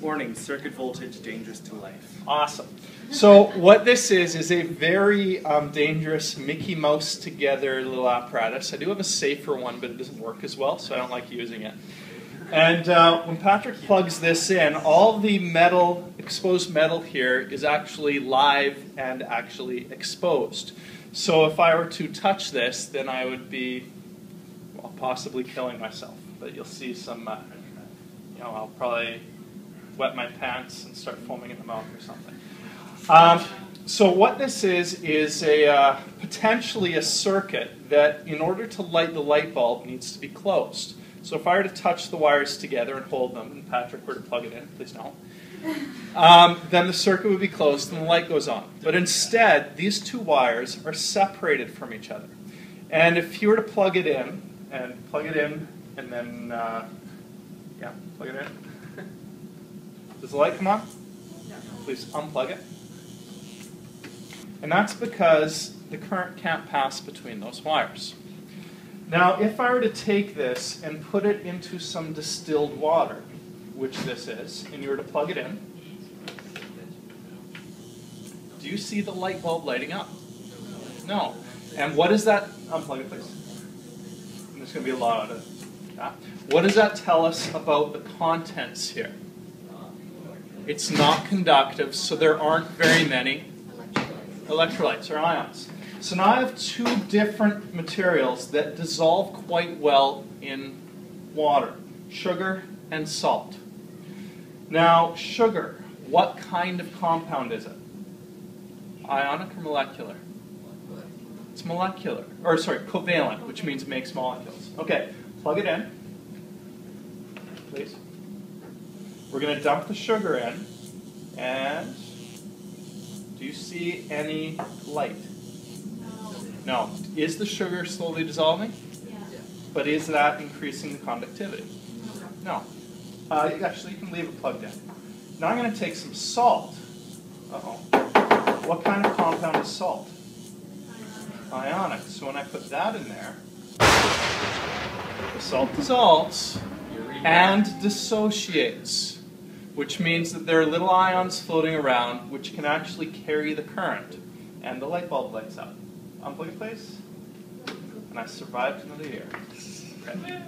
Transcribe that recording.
Warning, circuit voltage dangerous to life. Awesome. So what this is is a very um, dangerous Mickey Mouse together little apparatus. I do have a safer one, but it doesn't work as well, so I don't like using it. And uh, when Patrick plugs this in, all the metal, exposed metal here, is actually live and actually exposed. So if I were to touch this, then I would be well, possibly killing myself. But you'll see some, uh, you know, I'll probably wet my pants and start foaming in the mouth or something. Um, so what this is is a uh, potentially a circuit that, in order to light the light bulb, needs to be closed. So if I were to touch the wires together and hold them, and Patrick were to plug it in, please don't, um, then the circuit would be closed and the light goes on. But instead, these two wires are separated from each other. And if you were to plug it in, and plug it in, and then, uh, yeah, plug it in. Does the light come on? No. Please unplug it. And that's because the current can't pass between those wires. Now, if I were to take this and put it into some distilled water, which this is, and you were to plug it in, do you see the light bulb lighting up? No. And what is that? Unplug it, please. There's going to be a lot of that. What does that tell us about the contents here? It's not conductive, so there aren't very many electrolytes or ions. So now I have two different materials that dissolve quite well in water, sugar and salt. Now, sugar, what kind of compound is it? Ionic or molecular? It's molecular, or sorry, covalent, which means it makes molecules. Okay, plug it in, please. We're going to dump the sugar in, and do you see any light? No. no. Is the sugar slowly dissolving? Yeah. But is that increasing the conductivity? No. Uh, actually, you can leave it plugged in. Now I'm going to take some salt. Uh-oh. What kind of compound is salt? Ionic. So when I put that in there, the salt dissolves and dissociates, which means that there are little ions floating around which can actually carry the current, and the light bulb lights up. Unplug please. And I survived another year. Okay.